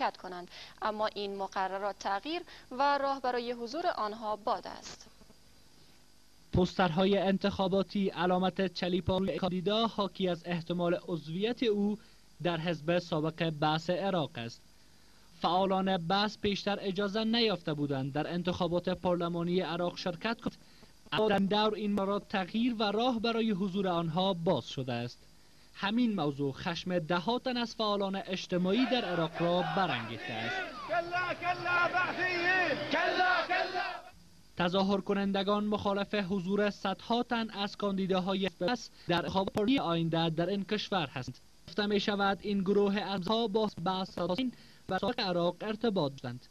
شرکت کنند. اما این مقررات تغییر و راه برای حضور آنها باد است. پسترهای انتخاباتی علامت چلیپا کاندیدا حاکی از احتمال عضویت او در حزب سابق بحث عراق است. فعالان بحث پیشتر اجازه نیافته بودند در انتخابات پارلمانی عراق شرکت کنند. اما در این مراد تغییر و راه برای حضور آنها باز شده است. همین موضوع خشم دهاتن از فعالان اجتماعی در عراق را برانگیخته است. تظاهر کنندگان مخالف حضور صدها تن از کاندیداهای بس در انتخابات آینده در این کشور هستند. گفته می شود این گروه ها با بحث و عراق ارتباط داشتند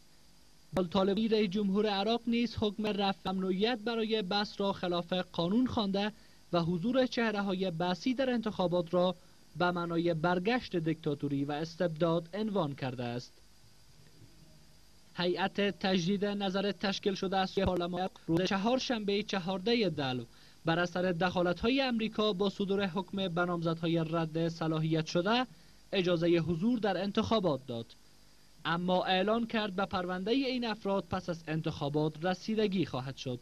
طالبی رئیس جمهور عراق نیز حکم رفع ممنوعیت برای بس را خلاف قانون خوانده و حضور چهره های بسی در انتخابات را به معنای برگشت دیکتاتوری و استبداد عنوان کرده است. هیئت تجدید نظر تشکیل شده است پارلمان روز چهارشنبه چهارده دلو بر اثر دخالت های امریکا با صدور حکم به های رد صلاحیت شده اجازه حضور در انتخابات داد. اما اعلان کرد به پرونده این افراد پس از انتخابات رسیدگی خواهد شد.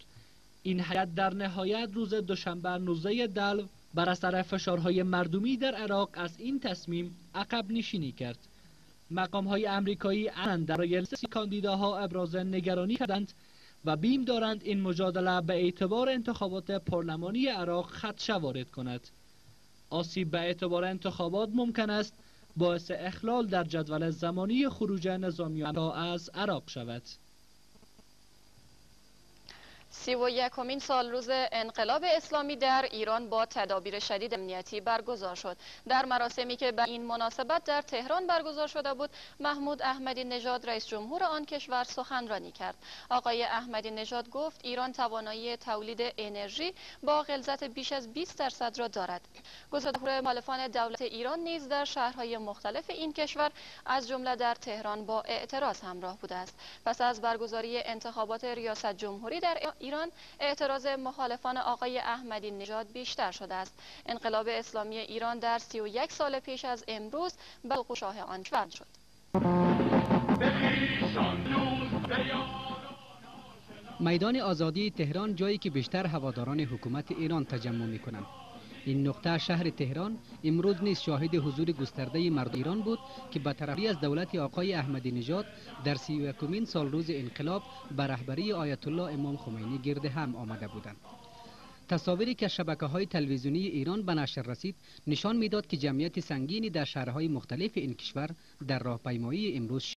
این هیئت در نهایت روز دوشنبه 19 دلو بر اثر فشارهای مردمی در عراق از این تصمیم عقب نشینی کرد. مقام های امریکایی اند در سی کاندیداها ابراز نگرانی کردند و بیم دارند این مجادله به اعتبار انتخابات پارلمانی عراق خدشه وارد کند. آسیب به اعتبار انتخابات ممکن است باعث اخلال در جدول زمانی خروج نظامیان از عراق شود. سی و یکمین سال روز انقلاب اسلامی در ایران با تدابیر شدید امنیتی برگزار شد. در مراسمی که به این مناسبت در تهران برگزار شده بود محمود احمدی نژاد رئیس جمهور آن کشور سخنرانی کرد. آقای احمدی نژاد گفت ایران توانایی تولید انرژی با غلظت بیش از 20 درصد را دارد. گزارش مخالفان دولت ایران نیز در شهرهای مختلف این کشور از جمله در تهران با اعتراض همراه بوده است. پس از برگزاری انتخابات ریاست جمهوری در ایران اعتراض مخالفان آقای احمدی نژاد بیشتر شده است. انقلاب اسلامی ایران در 31 سال پیش از امروز به شاه آن شد. میدان آزادی تهران جایی که بیشتر هواداران حکومت ایران تجمع می کنند این نقطه شهر تهران امروز نیز شاهد حضور گسترده مرد ایران بود که به طرفی از دولت آقای احمدی نژاد در سی و سال روز انقلاب به رهبری آیت الله امام خمینی گرد هم آمده بودند. تصاویری که شبکه های تلویزیونی ایران به نشر رسید نشان می‌داد که جمعیت سنگینی در شهرهای مختلف این کشور در راهپیمایی امروز